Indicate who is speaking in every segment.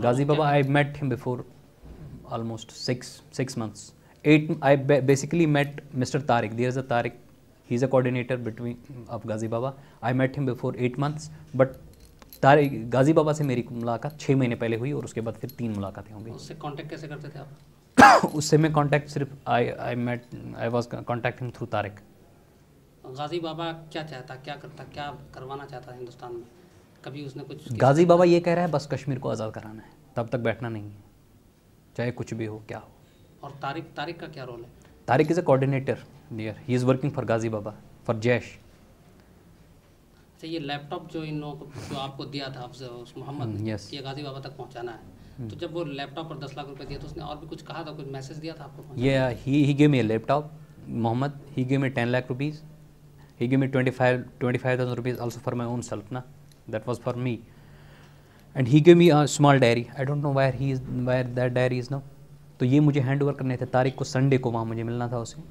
Speaker 1: Ghazi Baba
Speaker 2: I met him before almost six six months at I basically met mister Tariq there is a Tariq he is a coordinator between of Ghazi Baba I met him before eight months but Tariq Ghazi Baba से मेरी मुलाकात छः महीने पहले हुई और उसके बाद फिर तीन मुलाकातें होंगी।
Speaker 1: उससे कॉन्टेक्ट कैसे करते थे आप?
Speaker 2: उससे मैं कांटेक्ट सिर्फ़ I I met I was contact through Tariq
Speaker 1: Ghazi Baba क्या चाहता क्या करता क्या करवाना चाहता हिंदुस्तान में? कभी उसने कुछ
Speaker 2: गाजी बाबा ये कह रहा है बस कश्मीर को आज़ाद कराना है तब तक बैठना नहीं है चाहे कुछ भी हो क्या हो
Speaker 1: और तारिक तारिक का क्या रोल है
Speaker 2: Tariq is a coordinator near he is working for Ghazi Baba for Jaish
Speaker 1: अच्छा ये लैपटॉप जो इन लोगों को जो आपको दिया था उस मोहम्मद
Speaker 2: हम्म,
Speaker 1: ने
Speaker 2: yes.
Speaker 1: ये गाजी बाबा तक पहुंचाना है तो जब वो लैपटॉप पर दस लाख रुपए दिए तो उसने और भी कुछ कहा था कुछ मैसेज दिया था आपको
Speaker 2: Yeah, he, he gave me a laptop, Mohammed. He gave me 10 lakh rupees. He gave me 25 25,000 rupees also for my own self. Na? That was for me. And he gave me a small diary. I don't know where he is, where that diary is now. तो ये मुझे hand over करने थे तारीख को Sunday को वहाँ मुझे मिलना था उसे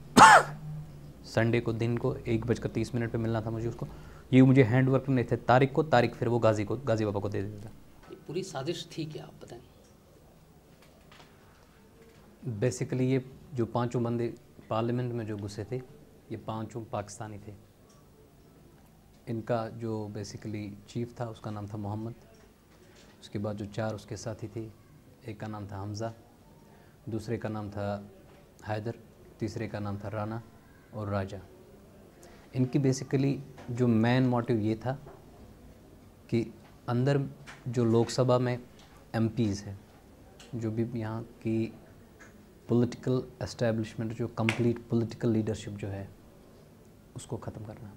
Speaker 2: संडे को दिन को एक बजकर तीस मिनट पे मिलना था मुझे उसको ये मुझे हैंड ओवर करने थे तारीख को तारीख फिर वो गाजी को गाजी बाबा को दे देता
Speaker 1: ये पूरी साजिश थी क्या आप बताएँ
Speaker 2: बेसिकली ये जो पाँचों बंदे पार्लियामेंट में जो घुसे थे ये पाँचों पाकिस्तानी थे इनका जो बेसिकली चीफ था, उसका नाम था मोहम्मद। उसके बाद जो चार उसके साथी थे, एक का नाम था हमज़ा, दूसरे का नाम था हैदर, तीसरे का नाम था राना और राजा। इनकी बेसिकली जो मेन मोटिव ये था कि अंदर जो लोकसभा में एमपीज़ है, जो भी यहाँ की पॉलिटिकल एस्टेब्लिशमेंट जो कंप्लीट पॉलिटिकल लीडरशिप जो है, उसको ख़त्म करना।